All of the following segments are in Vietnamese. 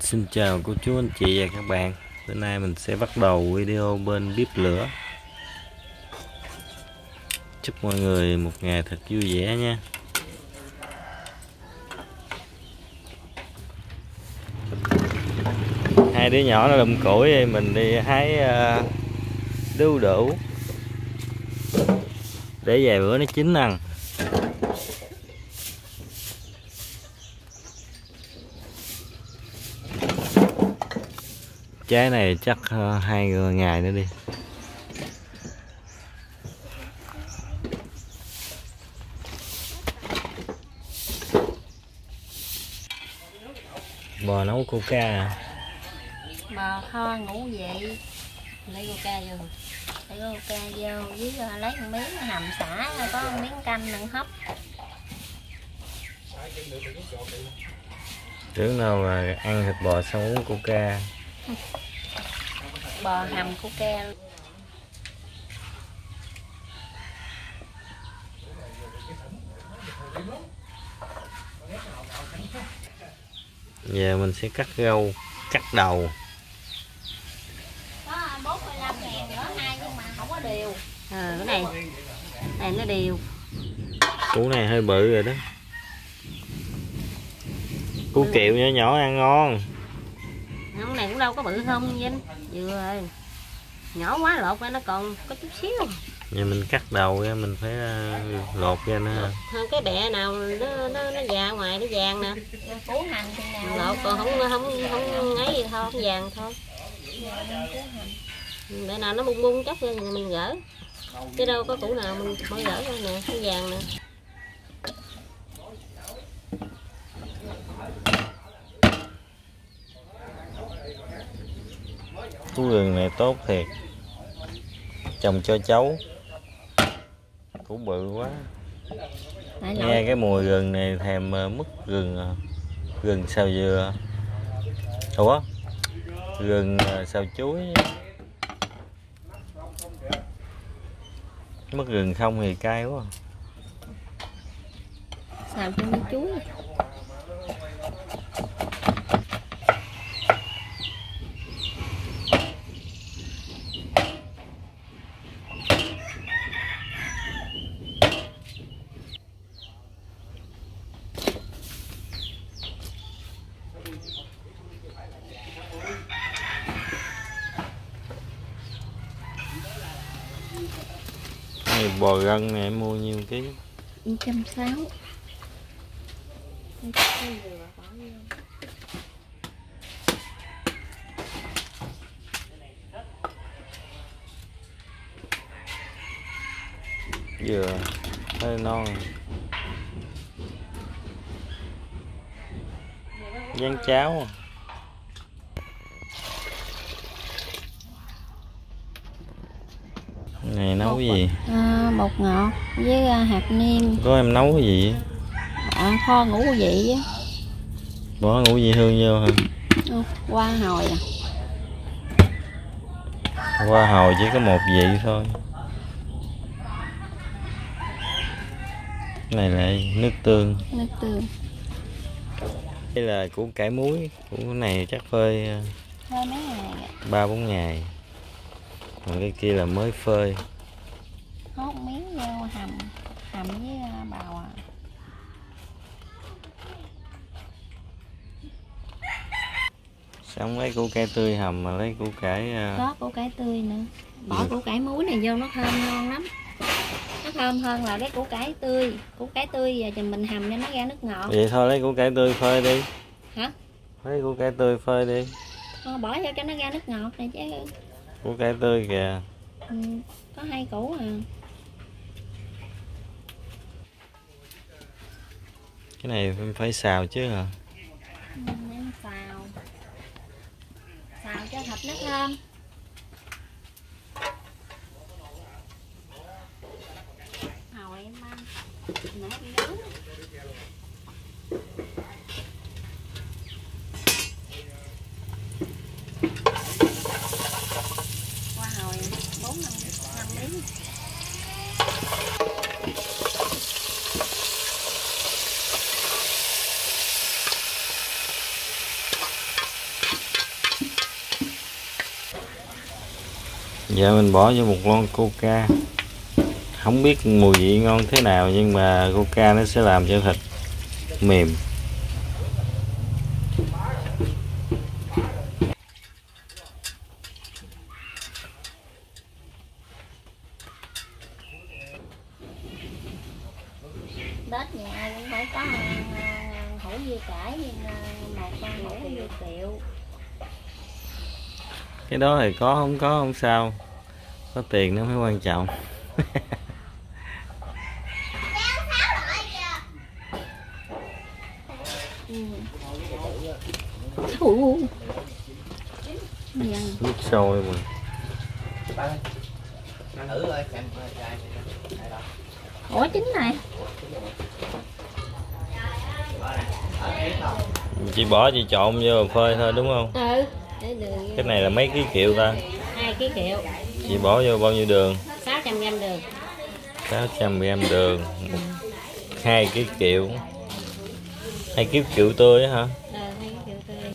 Xin chào cô chú, anh chị và các bạn. Bữa nay mình sẽ bắt đầu video bên bếp lửa. Chúc mọi người một ngày thật vui vẻ nha. Hai đứa nhỏ nó đụng củi, mình đi hái ờ, đu đủ. Để vài bữa nó chín ăn. Trái này chắc uh, hai ngày nữa đi. Bò nấu coca à? bò kho ngủ dậy. Lấy coca vô. Lấy coca vô với lấy một miếng hầm xả có một miếng canh đừng hấp. Tưởng nào mà ăn thịt bò xong uống coca bò hầm coca giờ mình sẽ cắt rau cắt đầu. Có 45 ngàn nữa hai nhưng mà không có đều. Ờ cái này này nó đều. Củ này hơi bự rồi đó. Củ kiệu nhỏ nhỏ ăn ngon không này cũng đâu có bự không Vinh vừa rồi. Nhỏ quá lột ra nó còn có chút xíu. Giờ mình cắt đầu ra mình phải uh, lột ra nữa Thôi cái bẹ nào nó nó nó già ngoài nó vàng nè. Củ hành thì nào lột còn không không không ấy gì thôi không vàng thôi. Bẹ nào nó bung bung chắc ra thì mình gỡ. Chứ đâu có củ nào mình mới gỡ ra nè cái vàng nè củ gừng này tốt thiệt. Trồng cho cháu. Củ bự quá. Nghe cái mùi gừng này thèm ờ, mứt gừng à. gừng xào dừa. Ủa? Gừng ờ, xào chuối. Mất gừng không thì cay quá. Xào cho miếng chuối này bò gân này em mua nhiêu ký trăm sáu dừa hơi non. Dán cháo à. Này nấu cái gì? À, bột ngọt với à, hạt nêm có em nấu cái gì? À, kho ngũ vị á. Bỏ ngũ vị hương vô hả? Ừ, qua hồi à. Qua hồi chỉ có một vị thôi. Cái này là nước tương. Nước tương. Đây là củ cải muối. Củ này chắc phơi ngày ba bốn ngày. Còn cái kia là mới phơi hốt miếng vô hầm hầm với à, bào à xong lấy củ cải tươi hầm mà lấy củ cải ờ, có củ cải tươi nữa. Bỏ Ừ. củ cải muối này vô nó thơm ngon lắm. Nó thơm hơn là cái củ cải tươi. Củ cải tươi giờ thì mình hầm cho nó ra nước ngọt. Vậy thôi lấy củ cải tươi phơi đi. Hả? Lấy củ cải tươi phơi đi. Thôi, bỏ vô cho nó ra nước ngọt này chứ. Củ cải tươi kìa. Ừ, có hai củ à. Cái này phải xào chứ hả? Ừ, em xào xào cho thịt nó thơm hồi em ăn. Nãy em nướng qua hồi bốn năm năm miếng giờ mình bỏ vô một lon coca. Không biết mùi vị ngon thế nào nhưng mà coca nó sẽ làm cho thịt mềm. Tết nhà cũng phải có uh, hủ dưa cải uh, một con hủ dưa kiệu cái đó thì có không có không sao có tiền nó mới quan trọng. Nước sôi mà. Ủa trứng này. Chị bỏ chị trộn vô phơi thôi đúng không? Ừ. Cái này là mấy ký kiệu ta? Hai ký kiệu chị bỏ vô bao nhiêu đường? 600 gram đường. 600 gram đường. Hai ký kiệu hai ký kiệu tươi hả? Ờ hai ký kiệu tươi.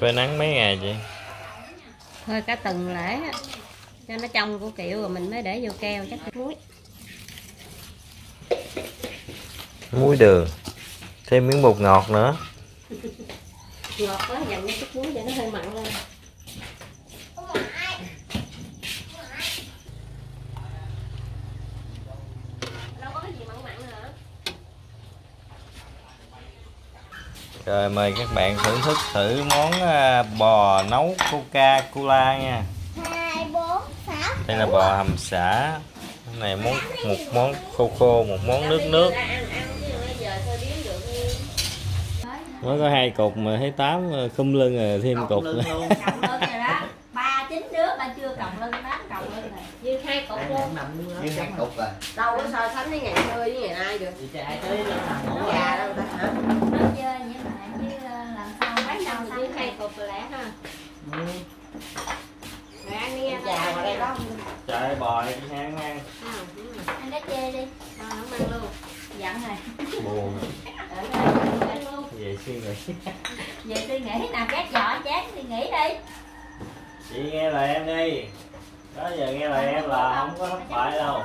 Phơi nắng mấy ngày chị? Thôi cả tuần lễ cho nó trong của kiệu rồi mình mới để vô keo chắc cái muối. Muối đường thêm miếng bột ngọt nữa. Ngọt quá dành cái chút muối cho nó hơi mặn lên. Đâu có cái gì mặn mặn nữa rồi mời các bạn thưởng thức thử món à, bò nấu coca cola nha. Hai bốn sáu. Đây là bò hầm xả. Cái này món một món khô khô một món nước nước mới có hai cục mà thấy tám ờ, khum lưng rồi thêm cục nữa. cộng lưng rồi đó. Ba chín đứa ba chưa cộng lưng đó cộng lưng rồi. Dư hai cục luôn. với hai cục rồi đâu có so sánh với ngày xưa với ngày nay được. Chạy tới ngủ già đâu ta hả? Nó chơi với bạn chứ ờ, làm sao bán đâu dư hai cục lẻ ha. Rồi ăn đi ăn già ngoài đây đó. Trời bò này chị ăn ăn rồi. ăn cái chê đi. Ờ, không ăn luôn. Giận rồi. Buồn. Ở đây, ăn luôn về suy nghĩ. Về suy nghĩ nào két giỏ chán suy nghĩ đi. Chị nghe lời em đi. Đó giờ nghe lời em là không có thất bại đâu.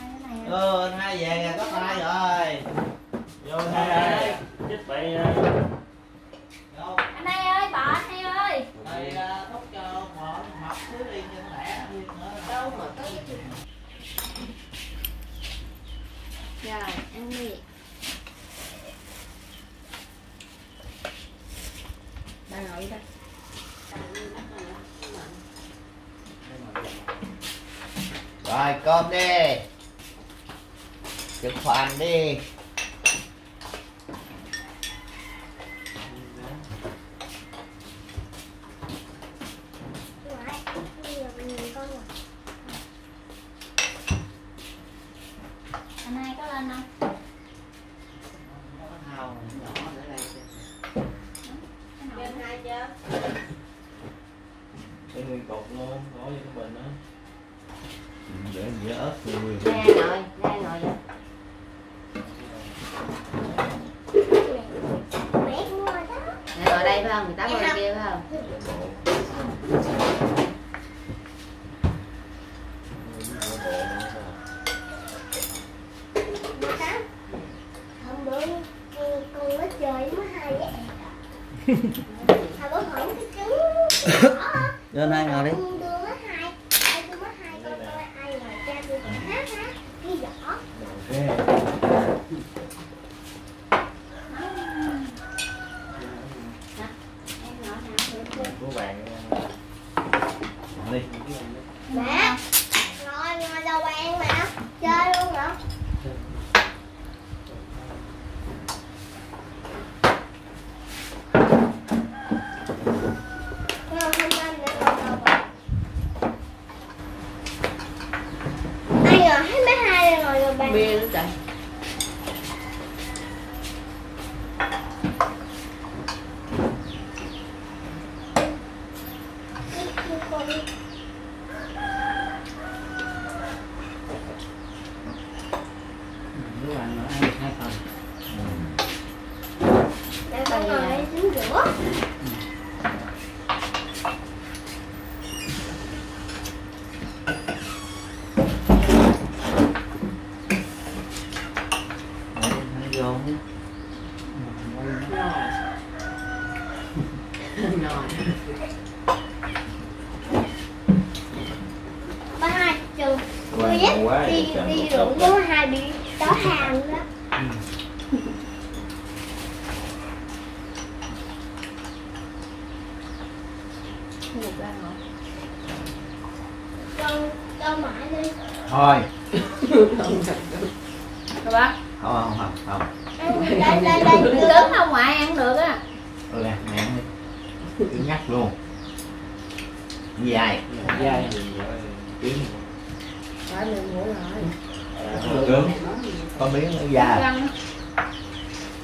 ăn cái này ừ anh hai về rồi có hai rồi. Vô hai ơi chích bị ờ, anh hai ơi bỏ anh hai ơi. Rồi thúc cho một hộp thứ đi nhân lẻ đâu mà có rồi ăn đi bà nội đó rồi cơm đi. Trực khoan đi anh hai có lên không Hào, nhỏ để đây xem. lên hai chưa cục luôn bỏ vô cái bình đó để dĩa ớt rồi nội vậy mẹ mua đó Để ngồi đây phải không? 18 ngồi kia phải không? tám hôm bữa ừ, con nó chơi với hai với em hồi bữa hổm cái trứng đưa anh Lên hai ngồi đi con đưa với hai ai đưa với hai con coi ai ngồi cha đưa con hát hát cái giỏ Em ngồi nào? của bạn đi mẹ ngồi ngồi đầu bàn mà chơi luôn hả ngồi không anh nữa ngồi đầu bàn ai ngồi hết mấy hai đây ngồi đầu bàn Bia nữa đứa bạn nữa ăn hai phần nữa vô ba hai chừng. Tôi dắt quá đi đi chút. có hai bị đó hàng đó. Đi. Thôi. Rồi bác. Không không không không. Ăn đây đây đây. Được không ngoại ăn được á. Thôi nè nè đi. cứ nhắc luôn. Dài. Ngủ lại. Cứng có miếng nó dài Răng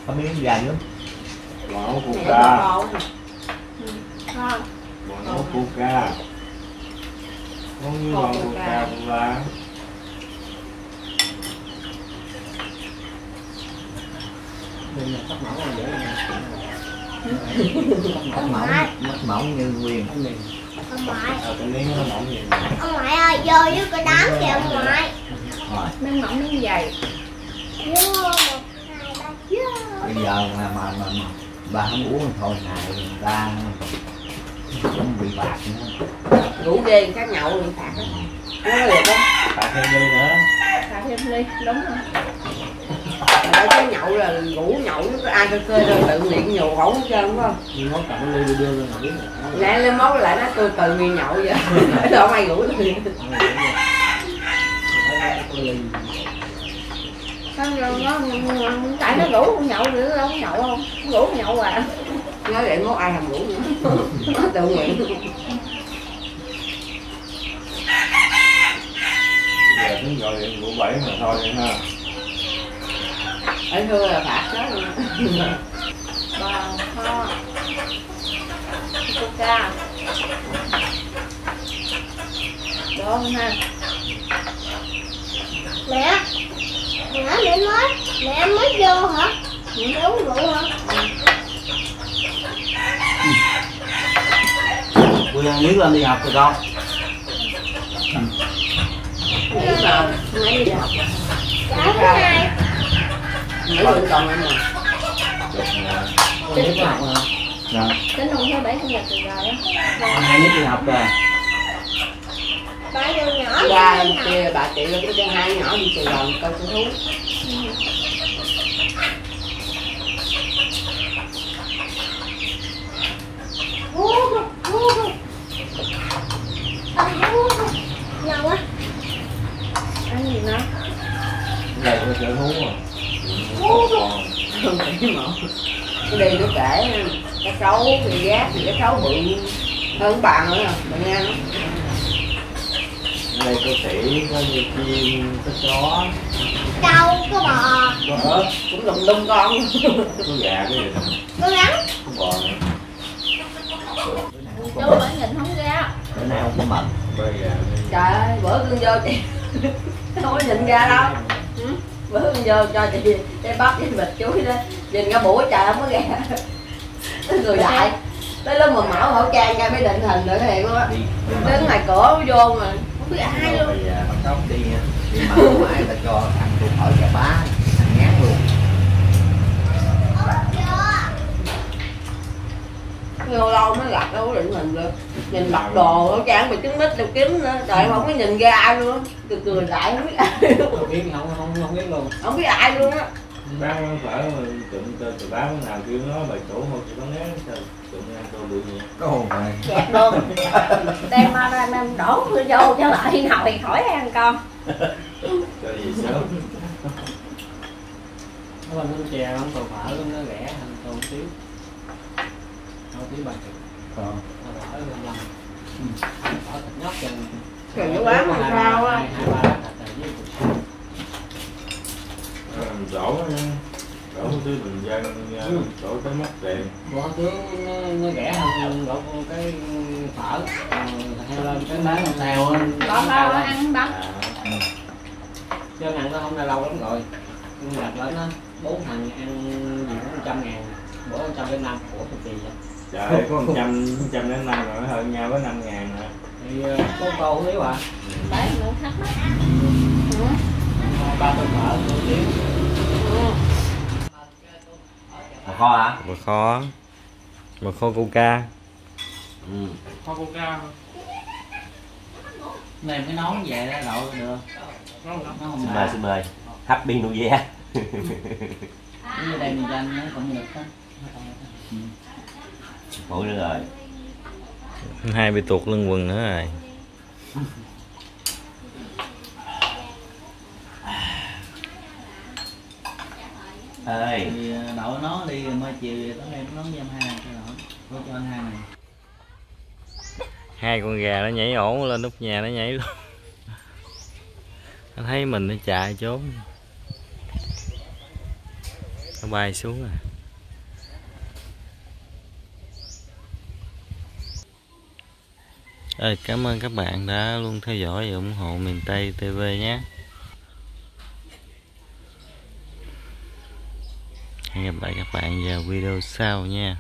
có miếng dài lắm bỏ nấu bò Ngon bỏ nấu cuca không như Bò bọn cuca. cuca cũng là Mình là tóc mỏng là dễ mất mỏng mất mỏng như nguyên ông ngoại ông ngoại ơi vô với cái đám kìa ông ngoại. Rồi. Miếng mỏng miếng dày vô một hai ba vô bây giờ mà mà mà, mà bà không uống thì thôi này người ta cũng bị bạc nữa. Ngủ ghê khác nhậu thì phạt á nó liệt đó phải thêm ly nữa. Xài thêm ly Đúng rồi ở cái nhậu là ngủ nhậu có ai cơ cơ đâu tự nguyện nhậu khẩu hết trơn phải không? Đi ngó cầm ly đi đưa lên rồi. Nãy lên mốt lại nó tôi tự nguyện nhậu vậy. Đâu ai ngủ được Xong rồi nó Tại nó ngủ không nhậu nữa đâu có nhậu không Ngủ không nhậu à? Nói vậy mốt ai thèm ngủ nữa. Nó tự nguyện. Giờ cũng gọi điện ngủ bảy mà thôi vậy ha ở thưa là phạt chết luôn Bò kho Coca không ha mẹ mẹ mẹ nói mẹ mới vô hả mẹ uống rượu hả Bữa ăn miếng lên đi học rồi con nghĩ nào mấy đi học cả thứ hai mấy người còn em mà đi học mà rồi Tính không thứ bảy chủ nhật từ rồi á Con hai miếng đi học rồi. Ba vô nhỏ học. kia bà chị lên cái hai nhỏ đi sài gòn coi sở thú. Hú, hú, hú. Ờ, hú, hú. Ngầu quá. Ăn gì nữa giờ có sở thú không phải mà cái đi nó kể cá sấu thì gác thì cá sấu bự hơn bà nữa nè bà nghe nó đây có khỉ có như chim có chó trâu có bò có ớt cũng lùng lung con có gà cái gì có rắn có bò nữa Chú phải nhìn không ra bữa nay không có mật trời ơi bữa cưng vô chị. Không có nhìn ra đâu. Ừ, bữa vô cho chị cái bắp với bịch chuối đó. Nhìn ra buổi trời không có ra. Cái người đại. Tới lúc mà mở khẩu trang ra mới định hình nữa thiệt luôn á. Đi đi đứng ngoài cửa vô mà không biết ai luôn. à, đi đi mà không ai ta cho thằng tôi hỏi chà bá thằng ngán luôn lâu lâu mới gặp đâu có định hình được. Nhìn mặc đồ khẩu trang mà trứng mít đâu kiếm nữa. Trời không có nhìn ra ai luôn cười cười lại không biết ai luôn. Không biết không, không, không biết luôn. Không biết ai luôn á. Bán nó phải mà tụi tụi tụi bán nào kêu nó bà chủ mà tụi nó né nó ăn tô bự vậy có hồn này. Dẹp luôn. Đem mà đem, đem đổ vô cho lại nồi khỏi ăn con. Cho gì sớm. Nó lên con chè, không còn phở luôn, nó rẻ hơn còn xíu tí chục Ờ. Nó đỡ lên năm Phở thịt nhóc chừng Trời nó bán làm sao á. Làm đổ đổ thứ bình dân đổ tới mất tiền Bỏ tướng nó, nó rẻ hơn đổ cái phở. Còn hay lên cái bán con tèo Có bao ăn bắp à Chứ ăn nó không ra lâu lắm rồi. Nhưng đặt lên á bốn thằng ăn gì cũng trăm ngàn. Bữa trăm linh năm của cực kỳ vậy trời một trăm trăm đến năm rồi hơn nhau có năm ngàn nữa thì ờ, có câu thiếu à. Đấy luôn thắc mắc ba tôi mở tôi thiếu Mà kho hả? bò kho. Bò kho coca Ừ. kho coca mềm cái nón về đó đậu được. Không Xin mời, xin mời. Happy New Year. Giống như đây mình danh nó cũng được đó Ngủ nữa rồi. hai bị tuột lưng quần nữa rồi. Ơi, thì ờ, đậu nó đi rồi mai chiều về tối nay nó giam hai cho đậu Tôi cho anh hai này. Hai con gà nó nhảy ổn lên nóc nhà nó nhảy luôn. Nó thấy mình nó chạy trốn. Nó bay xuống à Ê, cảm ơn các bạn đã luôn theo dõi và ủng hộ miền Tây TV nhé. Hẹn gặp lại các bạn vào video sau nha.